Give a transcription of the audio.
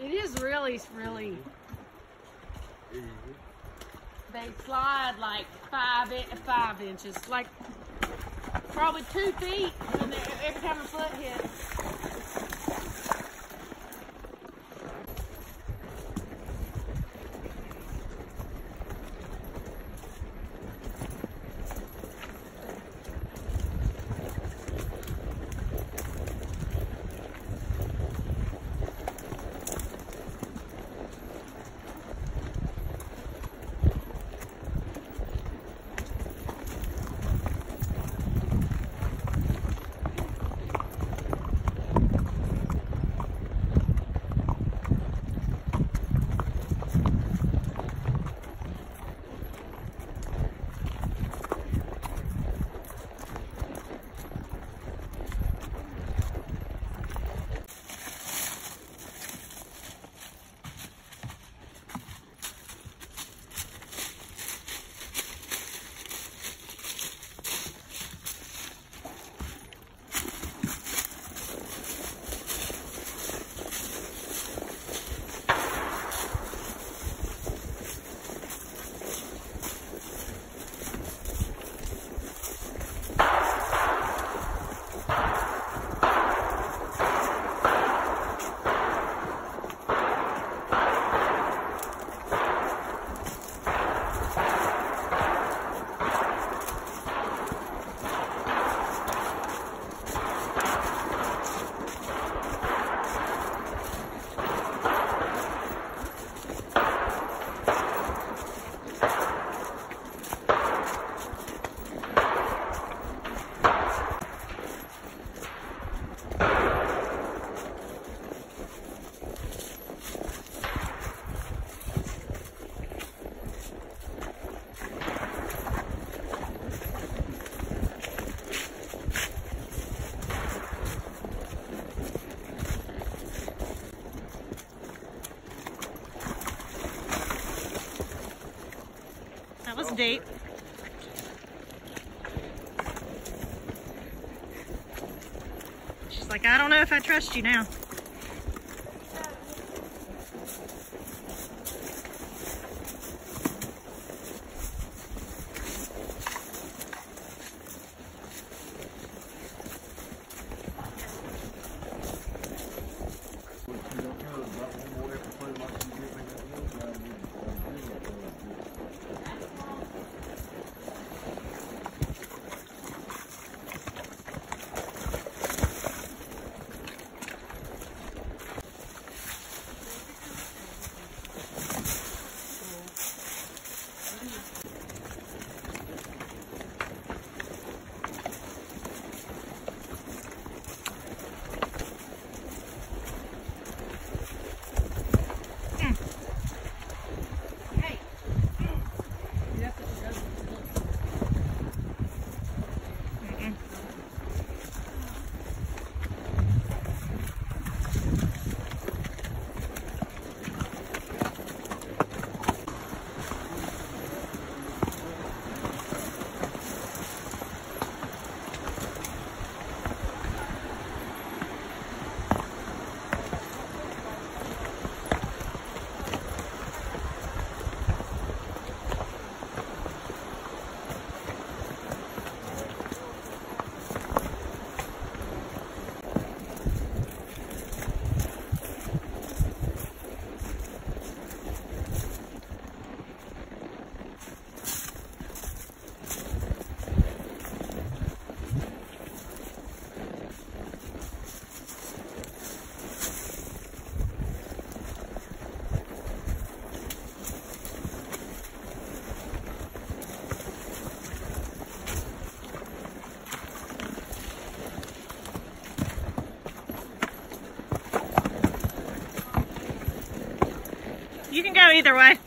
It is really, really. They slide like five five inches, like probably two feet when every time a foot hits. Was deep. She's like, I don't know if I trust you now. You can go either way.